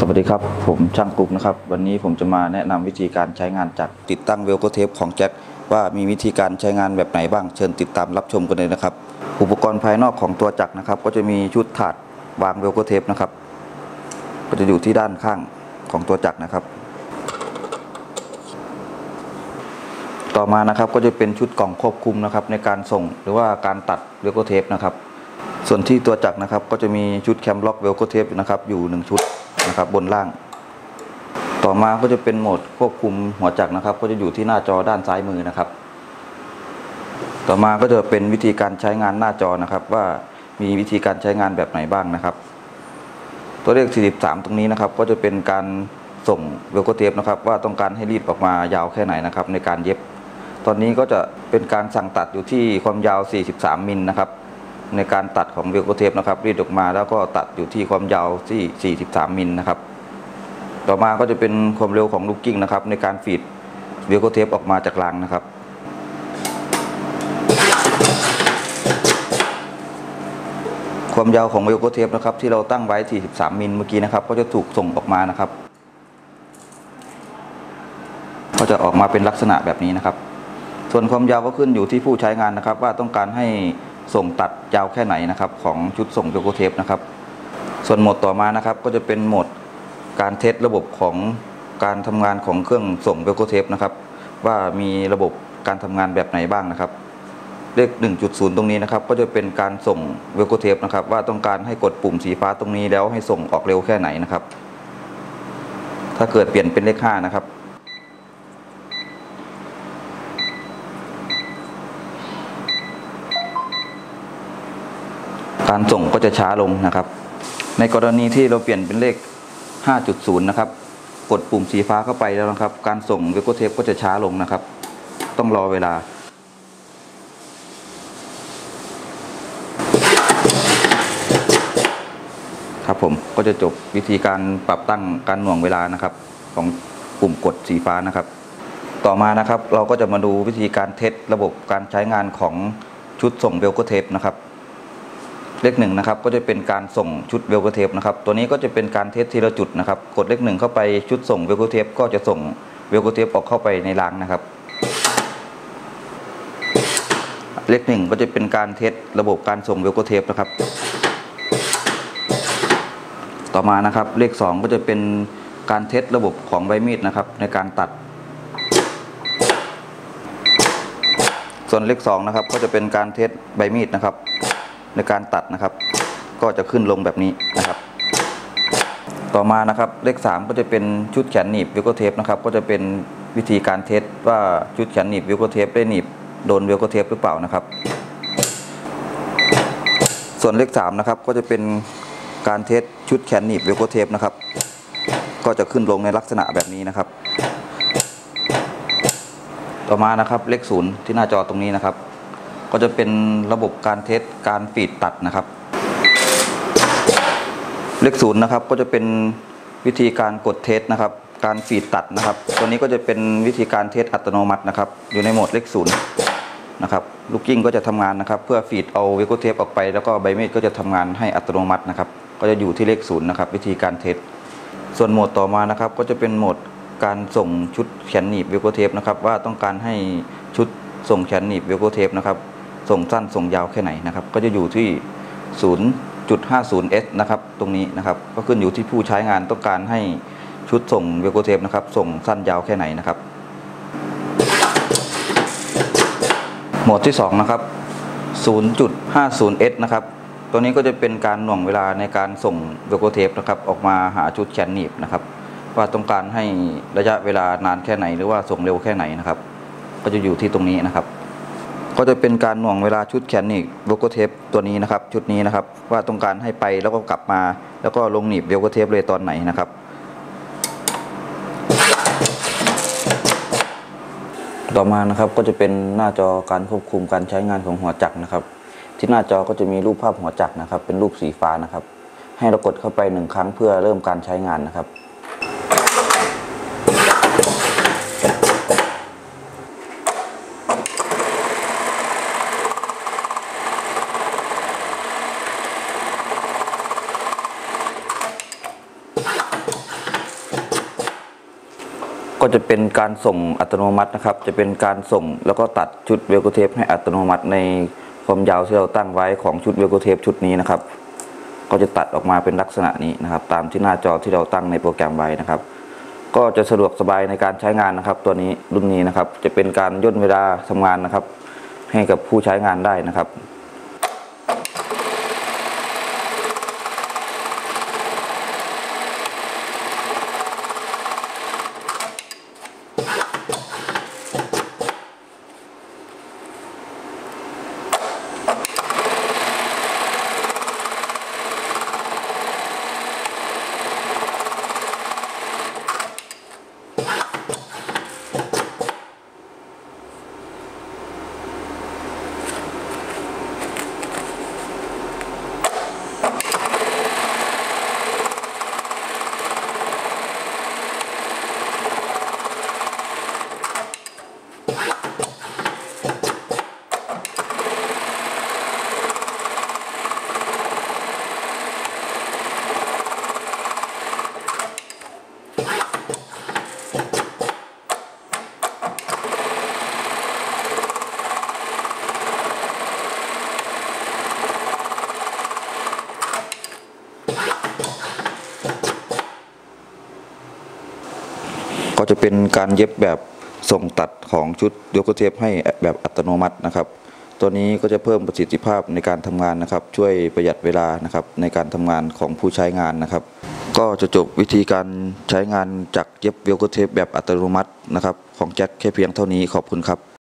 สวัสดีครับ ผมช่างกุ๊กนะครับ วันนี้ผมจะมาแนะนำวิธีการใช้งานจากติดตั้งเวลโกเทปของแจ็คว่ามีวิธีการใช้งานแบบไหนบ้างเชิญติดตามรับชมกันเลยนะครับ อุปกรณ์ภายนอกของตัวจักรนะครับ ก็จะมีชุดถาดวางเวลโกเทปนะครับ ก็จะอยู่ที่ด้านข้างของตัวจักรนะครับ ต่อมานะครับก็จะเป็นชุดกล่องควบคุมนะครับในการส่งหรือว่าการตัดเวลโกเทปนะครับ ส่วนที่ตัวจักรนะครับก็จะมีชุดแคมล็อกเวลโกเทปนะครับอยู่หนึ่งชุด นะครับบนล่าง ต่อมาก็จะเป็นโหมดควบคุมหัวจักรนะครับ ก็จะอยู่ที่หน้าจอด้านซ้ายมือนะครับ ต่อมาก็จะเป็นวิธีการใช้งานหน้าจอนะครับ ว่ามีวิธีการใช้งานแบบไหนบ้างนะครับ ตัวเลข 43 ตรงนี้นะครับ ก็จะเป็นการส่งเวลโกเทปนะครับ ว่าต้องการให้รีดออกมายาวแค่ไหนนะครับ ในการเย็บ ตอนนี้ก็จะเป็นการสั่งตัดอยู่ที่ความยาว 43 มิลนะครับ ในการตัดของ Velcro tape นะครับ รีดออกมาแล้วก็ตัดอยู่ที่ความยาวที่ 43มิลนะครับ ต่อมาก็จะเป็นความเร็วของลูกกลิ้งนะครับ ในการ feed Velcro tape ออกมาจากรางนะครับความยาวของ Velcro tape นะครับที่เราตั้งไว้ 43 มิลเมื่อกี้นะครับ ก็จะถูกส่งออกมานะครับ ก็จะออกมาเป็นลักษณะแบบนี้นะครับ ส่วนความยาวก็ขึ้นอยู่ที่ผู้ใช้งานนะครับ ว่าต้องการให้ ส่งตัดยาวแค่ไหนนะครับของชุดส่งเวลโกเทปนะครับ ส่วนโหมดต่อมานะครับก็จะเป็นโหมดการเทสระบบของการทำงานของเครื่องส่งเวลโกเทปนะครับ ว่ามีระบบการทำงานแบบไหนบ้างนะครับ เลข 1.0 ตรงนี้นะครับ ก็จะเป็นการส่งเวลโกเทปนะครับ ว่าต้องการให้กดปุ่มสีฟ้าตรงนี้แล้วให้ส่งออกเร็วแค่ไหนนะครับ ถ้าเกิดเปลี่ยนเป็นเลข 5 นะครับ การส่งก็จะช้าลงนะครับ ในกรณีที่เราเปลี่ยนเป็นเลข 5.0 นะครับ กดปุ่มสีฟ้าเข้าไปแล้วนะครับ การส่งเวโกเทปก็จะช้าลงนะครับ ต้องรอเวลา ครับผมก็จะจบวิธีการปรับตั้งการหน่วงเวลานะครับ ของปุ่มกดสีฟ้านะครับ ต่อมานะครับเราก็จะมาดูวิธีการ test ระบบการใช้งานของชุดส่ง Velcro tape นะครับ เลขหนึ่งนะครับก็จะเป็นการส่งชุด Velcro tape นะครับตัวนี้ก็จะเป็นการ test ทีละจุดนะครับกดเลขหนึ่งเข้าไปชุดส่ง Velcro tape ก็จะส่ง Velcro tape ออกเข้าไปในรางนะครับ เลขหนึ่งก็จะเป็นการ testระบบการส่งเวลโกเทปนะครับ ต่อมานะครับเลขสองก็จะเป็นการเทสระบบของใบมีดนะครับในการตัด ส่วนเลขสองนะครับก็จะเป็นการเทสใบมีดนะครับ ในการตัดนะครับ ก็จะขึ้นลงแบบนี้นะครับ ต่อมานะครับเลข 3 ก็จะเป็นชุดแขนหนีบวิโกเทปนะครับก็จะเป็นวิธีการเทสว่าชุดแขนหนีบวิโกเทปได้หนีบโดนวิโกเทปหรือเปล่านะครับ ส่วนเลข3นะครับก็จะเป็นการเทสชุดแขนหนีบวิโกเทปนะครับ ก็จะขึ้นลงในลักษณะแบบนี้นะครับ ต่อมานะครับเลขศูนย์ที่หน้าจอตรงนี้นะครับ ก็จะเป็นระบบการเทสการฟีดตัดนะครับ เลขศูนย์นะครับก็จะเป็นวิธีการกด test นะครับ การ feed ตัดนะครับ ตัวนี้ก็จะเป็นวิธีการ test อัตโนมัตินะครับ อยู่ในโหมดเลขศูนย์นะครับลูกกลิ้งก็จะทำงานนะครับ เพื่อ feed เอา Velcro tape ออกไป แล้วก็ใบมีดก็จะทำงานให้อัตโนมัตินะครับ ก็จะอยู่ที่เลขศูนย์นะครับ วิธีการ test ส่วนโหมดต่อมานะครับ ก็จะเป็นโหมดการส่งชุดแขนหนีบ Velcro tape นะครับว่าต้องการให้ชุดส่งแขนหนีบ Velcro tape นะครับ ส่งสั้นส่งยาวแค่ไหนนะครับ ก็จะอยู่ที่ 0.50s นะครับ ตรงนี้นะครับ ก็ขึ้นอยู่ที่ผู้ใช้งานต้องการให้ชุดส่งเวโกเทปนะครับ ส่งสั้นยาวแค่ไหนนะครับ โหมดที่ 2 นะครับ 0.50s นะครับ ตัวนี้ก็จะเป็นการหน่วงเวลาในการส่งเวโกเทปนะครับ ออกมาหาชุดแขนหนีบนะครับ ว่าต้องการให้ระยะเวลานานแค่ไหน หรือว่าส่งเร็วแค่ไหนนะครับ ก็จะอยู่ที่ตรงนี้นะครับ ก็จะเป็นการหน่วงเวลาชุดแขนหนีบเวลโกเทปตัวนี้นะครับ ชุดนี้นะครับ ว่าต้องการให้ไปแล้วก็กลับมา แล้วก็ลงหนีบเวลโกเทปเลยตอนไหนนะครับ ต่อมานะครับก็จะเป็นหน้าจอการควบคุมการใช้งานของหัวจักรนะครับ ที่หน้าจอก็จะมีรูปภาพหัวจักรนะครับ เป็นรูปสีฟ้านะครับ ให้เรากดเข้าไปหนึ่งครั้งเพื่อเริ่มการใช้งานนะครับ ก็จะเป็นการส่งอัตโนมัตินะครับ จะเป็นการส่งแล้วก็ตัดชุด Velcro tape ให้อัตโนมัติในความยาวที่เราตั้งไว้ของชุด Velcro tape ชุดนี้นะครับ ก็จะตัดออกมาเป็นลักษณะนี้นะครับ ตามที่หน้าจอที่เราตั้งในโปรแกรมไว้นะครับ ก็จะสะดวกสบายในการใช้งานนะครับ ตัวนี้รุ่นนี้นะครับ จะเป็นการย่นเวลาทำงานนะครับ ให้กับผู้ใช้งานได้นะครับ จะเป็นการเย็บแบบส่งตัดของชุดยกเทปให้แบบอัตโนมัตินะครับ ตัวนี้ก็จะเพิ่มประสิทธิภาพในการทำงานนะครับ ช่วยประหยัดเวลานะครับในการทำงานของผู้ใช้งานนะครับ ก็จะจบวิธีการใช้งานจากเย็บเวลกเทปแบบอัตโนมัตินะครับของแจ็คแค่เพียงเท่านี้ขอบคุณครับ